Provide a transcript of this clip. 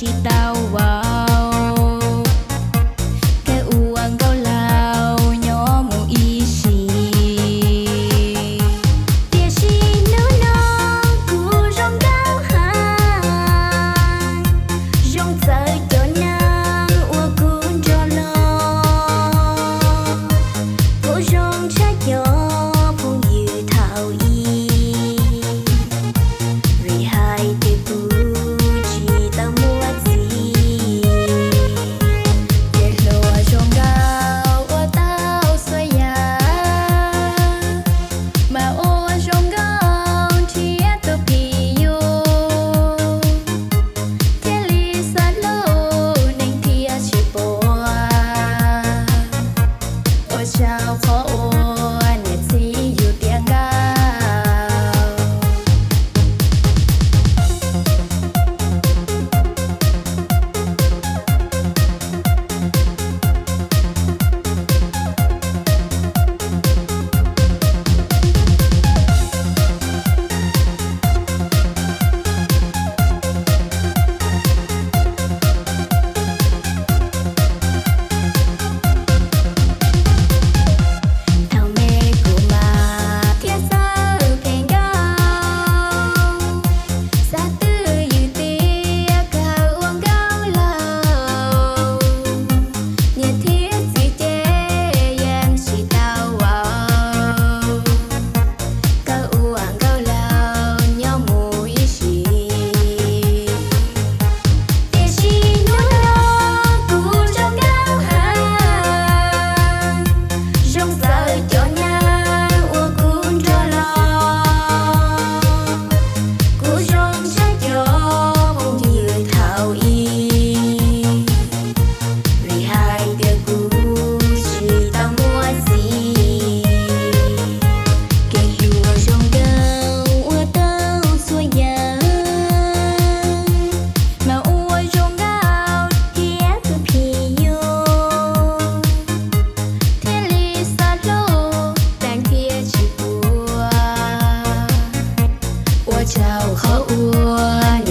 marchita. sao khó ua